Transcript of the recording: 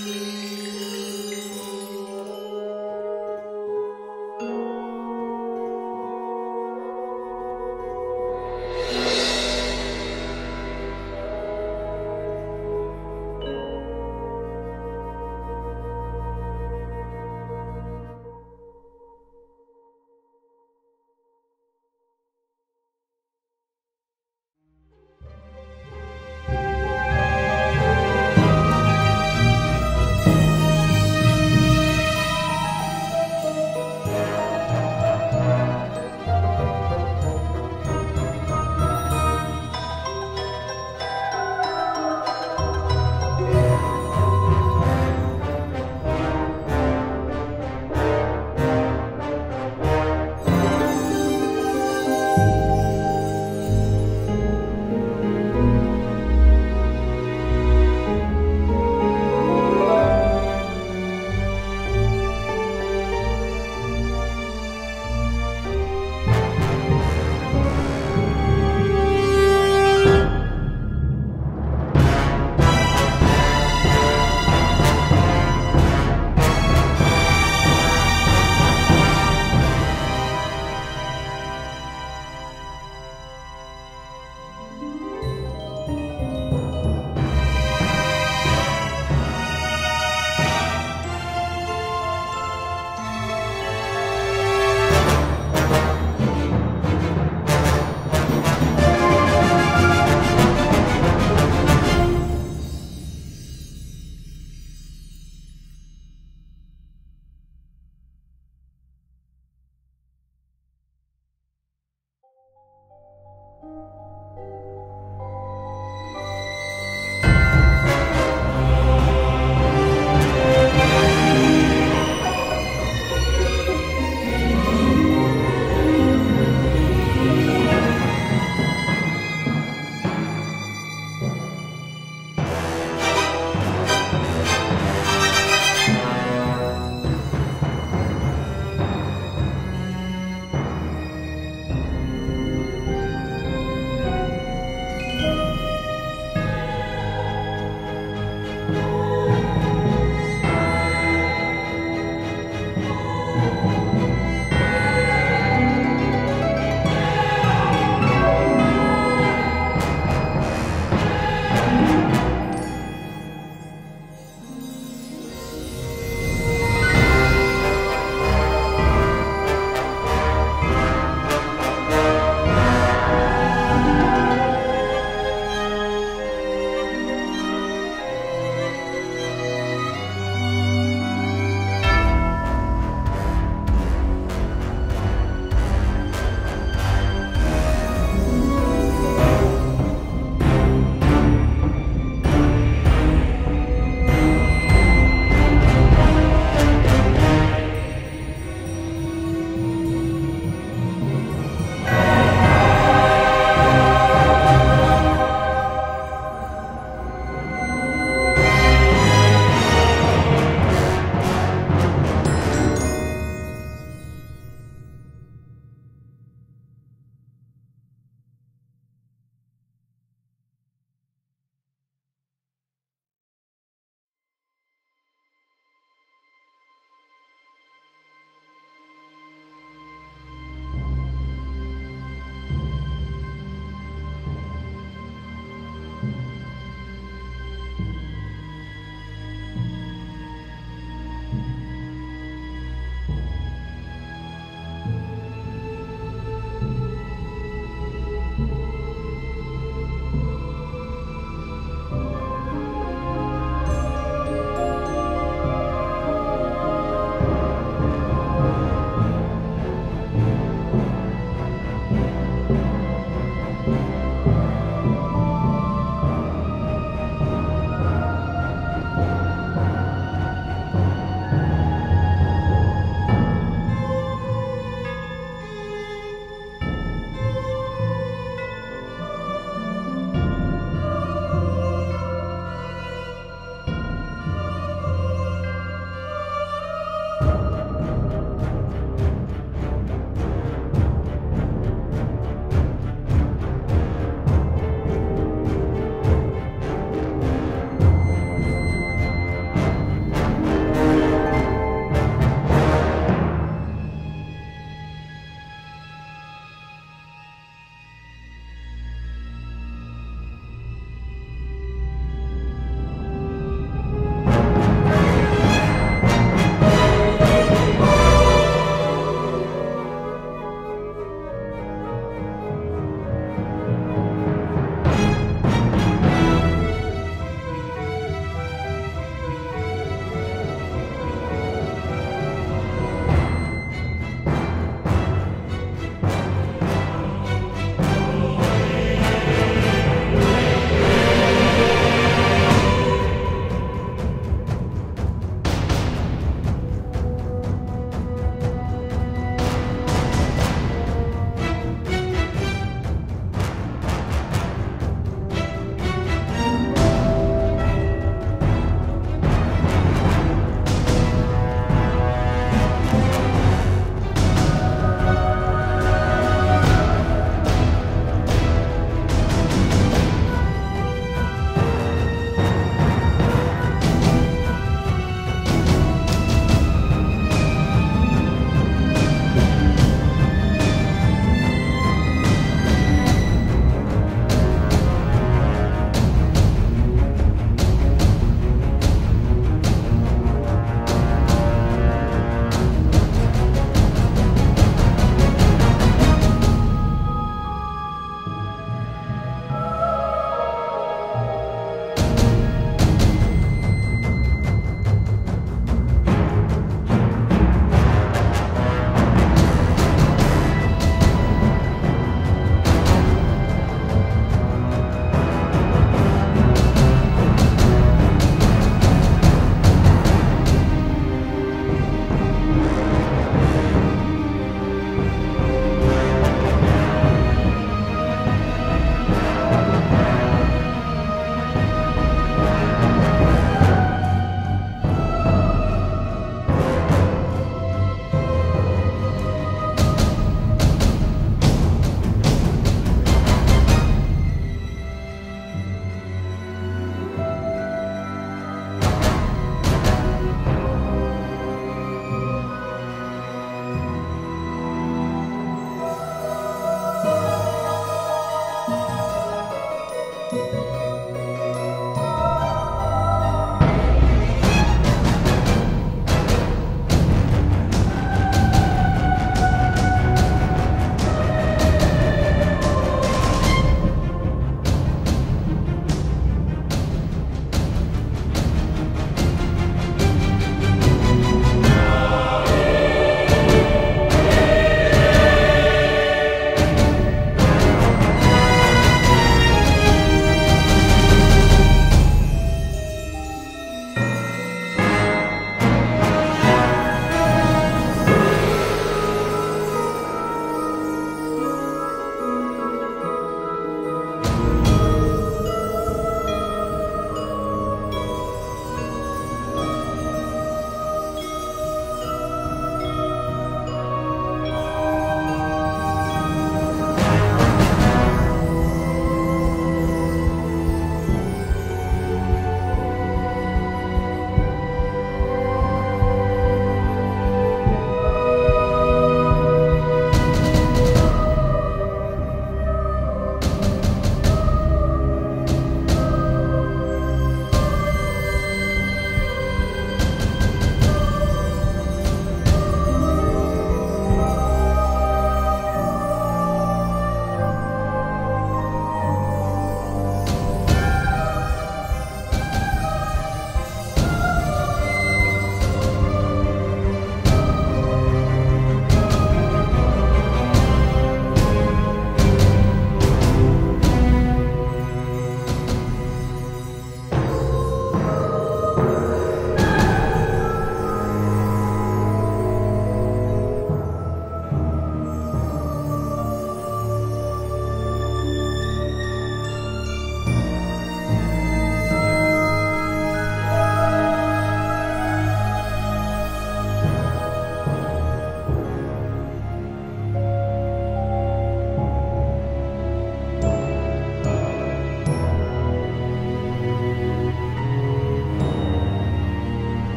Música